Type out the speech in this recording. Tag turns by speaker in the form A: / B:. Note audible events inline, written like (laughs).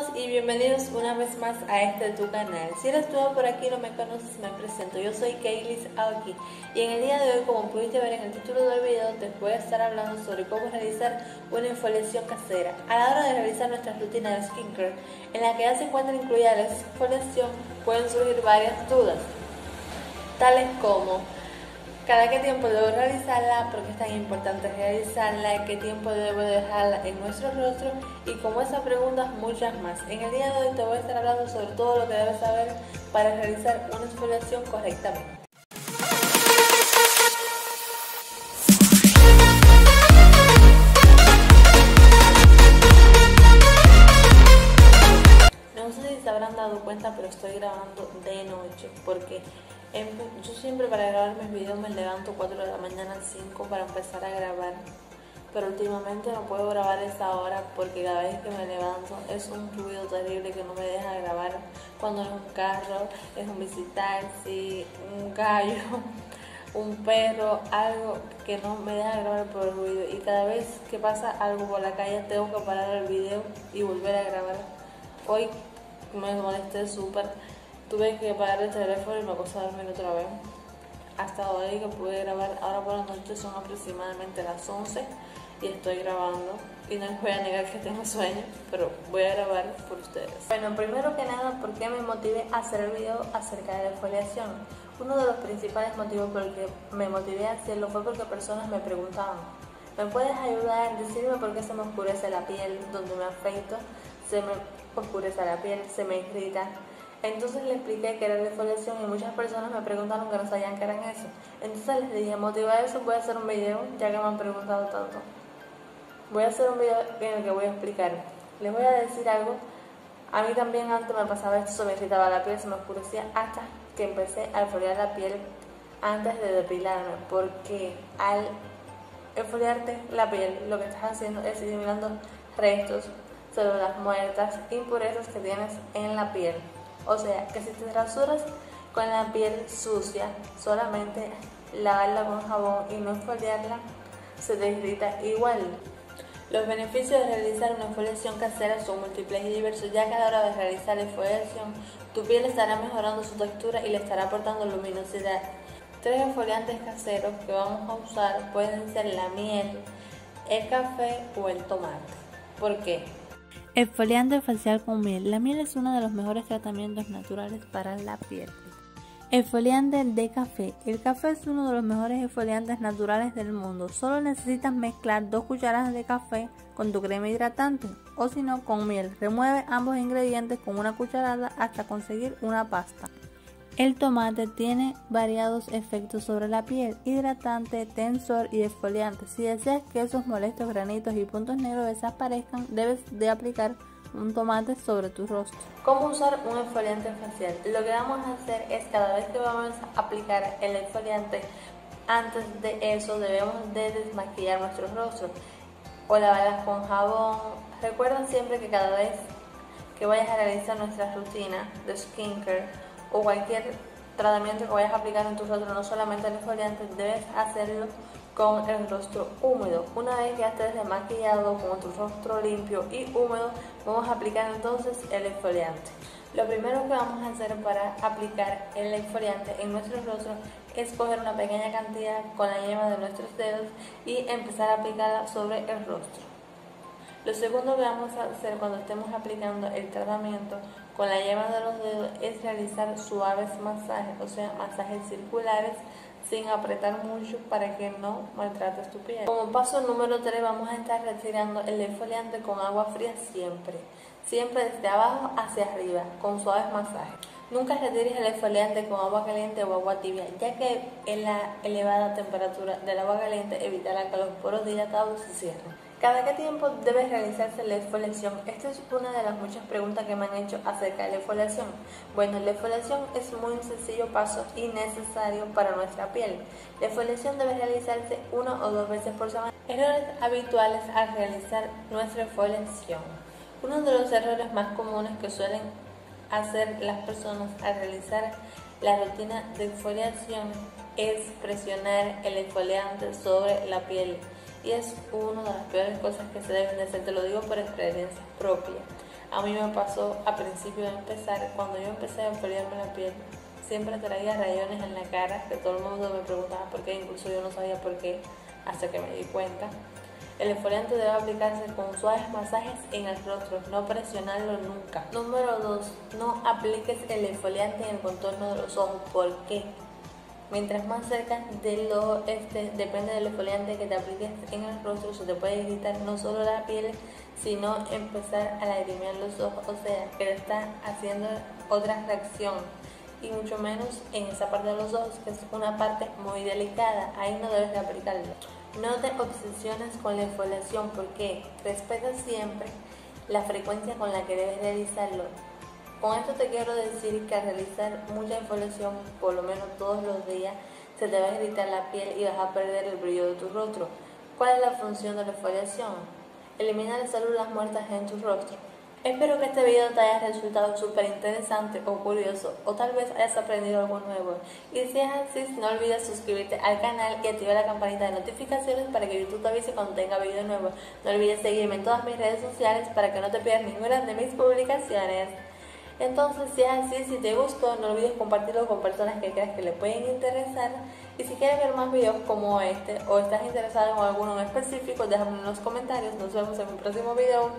A: todos y bienvenidos una vez más a este tu canal. Si eres nuevo por aquí no me conoces, me presento. Yo soy Kaylis Aoki y en el día de hoy, como pudiste ver en el título del video, te voy a estar hablando sobre cómo realizar una infoliación casera. A la hora de realizar nuestra rutina de skincare, en la que ya se encuentra incluida la exfoliación, pueden surgir varias dudas, tales como cada qué tiempo debo realizarla, por qué es tan importante realizarla, qué tiempo debo dejarla en nuestro rostro y como esas preguntas muchas más. En el día de hoy te voy a estar hablando sobre todo lo que debes saber para realizar una exfoliación correctamente. No sé si se habrán dado cuenta, pero estoy grabando de noche porque yo siempre para grabar mis videos me levanto 4 de la mañana, 5 para empezar a grabar. Pero últimamente no puedo grabar a esa hora porque cada vez que me levanto es un ruido terrible que no me deja grabar. Cuando es un carro, es un si un gallo, (laughs) un perro, algo que no me deja grabar por el ruido. Y cada vez que pasa algo por la calle tengo que parar el video y volver a grabar. Hoy me molesté súper Tuve que apagar el teléfono y a dormir otra vez. Hasta hoy que pude grabar, ahora por la noche son aproximadamente las 11 y estoy grabando. Y no les voy a negar que tengo sueño, pero voy a grabar por ustedes. Bueno, primero que nada, ¿por qué me motivé a hacer el video acerca de la exfoliación? Uno de los principales motivos por el que me motivé a hacerlo fue porque personas me preguntaban, ¿me puedes ayudar? Decirme por qué se me oscurece la piel donde me afeito, se me oscurece la piel, se me irrita entonces le expliqué que era la y muchas personas me preguntaron que no sabían qué eran eso. Entonces les dije, motiva eso, voy a hacer un video, ya que me han preguntado tanto. Voy a hacer un video en el que voy a explicar. Les voy a decir algo. A mí también antes me pasaba esto, se me irritaba la piel, se me oscurecía hasta que empecé a exfoliar la piel antes de depilarme, porque al exfoliarte la piel lo que estás haciendo es eliminando restos, células muertas, impurezas que tienes en la piel. O sea, que si te rasuras con la piel sucia, solamente lavarla con jabón y no exfoliarla, se te irrita igual. Los beneficios de realizar una exfoliación casera son múltiples y diversos, ya que a la hora de realizar la exfoliación, tu piel estará mejorando su textura y le estará aportando luminosidad. Tres exfoliantes caseros que vamos a usar pueden ser la miel, el café o el tomate. ¿Por qué?
B: Exfoliante facial con miel. La miel es uno de los mejores tratamientos naturales para la piel. Exfoliante de café. El café es uno de los mejores exfoliantes naturales del mundo. Solo necesitas mezclar dos cucharadas de café con tu crema hidratante o si no con miel. Remueve ambos ingredientes con una cucharada hasta conseguir una pasta. El tomate tiene variados efectos sobre la piel, hidratante, tensor y exfoliante. Si deseas que esos molestos granitos y puntos negros desaparezcan, debes de aplicar un tomate sobre tu rostro.
A: ¿Cómo usar un exfoliante facial? Lo que vamos a hacer es cada vez que vamos a aplicar el exfoliante, antes de eso debemos de desmaquillar nuestro rostro o lavarlas con jabón. Recuerden siempre que cada vez que vayas a realizar nuestra rutina de skincare o cualquier tratamiento que vayas a aplicar en tu rostro, no solamente el exfoliante, debes hacerlo con el rostro húmedo. Una vez que estés desmaquillado con tu rostro limpio y húmedo, vamos a aplicar entonces el exfoliante. Lo primero que vamos a hacer para aplicar el exfoliante en nuestro rostro es coger una pequeña cantidad con la yema de nuestros dedos y empezar a aplicarla sobre el rostro. Lo segundo que vamos a hacer cuando estemos aplicando el tratamiento con la yema de los dedos es realizar suaves masajes, o sea, masajes circulares sin apretar mucho para que no maltrates tu piel. Como paso número 3 vamos a estar retirando el exfoliante con agua fría siempre, siempre desde abajo hacia arriba, con suaves masajes. Nunca retires el exfoliante con agua caliente o agua tibia, ya que en la elevada temperatura del agua caliente evitará que los poros dilatados se cierren. ¿Cada qué tiempo debe realizarse la exfoliación? Esta es una de las muchas preguntas que me han hecho acerca de la exfoliación. Bueno, la exfoliación es muy sencillo paso y necesario para nuestra piel. La exfoliación debe realizarse una o dos veces por semana. Errores habituales al realizar nuestra exfoliación. Uno de los errores más comunes que suelen hacer las personas al realizar la rutina de exfoliación es presionar el exfoliante sobre la piel y es una de las peores cosas que se deben de hacer, te lo digo por experiencia propia. A mí me pasó a principio de empezar, cuando yo empecé a exfoliarme la piel, siempre traía rayones en la cara, que todo el mundo me preguntaba por qué, incluso yo no sabía por qué, hasta que me di cuenta. El exfoliante debe aplicarse con suaves masajes en el rostro, no presionarlo nunca. Número 2. No apliques el exfoliante en el contorno de los ojos. ¿Por qué? Mientras más cerca del ojo este, depende del exfoliante que te apliques en el rostro, se te puede irritar no solo la piel, sino empezar a lagrimear los ojos, o sea, que te está haciendo otra reacción. Y mucho menos en esa parte de los ojos, que es una parte muy delicada, ahí no debes de aplicarlo. No te obsesiones con la exfoliación porque respeta siempre la frecuencia con la que debes realizarlo. Con esto te quiero decir que al realizar mucha exfoliación, por lo menos todos los días, se te va a irritar la piel y vas a perder el brillo de tu rostro. ¿Cuál es la función de la exfoliación? Eliminar las células muertas en tu rostro Espero que este video te haya resultado súper interesante o curioso o tal vez hayas aprendido algo nuevo. Y si es así, no olvides suscribirte al canal y activar la campanita de notificaciones para que YouTube te avise cuando tenga video nuevo. No olvides seguirme en todas mis redes sociales para que no te pierdas ninguna de mis publicaciones. Entonces, si es así, si te gustó, no olvides compartirlo con personas que creas que le pueden interesar. Y si quieres ver más videos como este o estás interesado en alguno en específico, déjame en los comentarios. Nos vemos en un próximo video.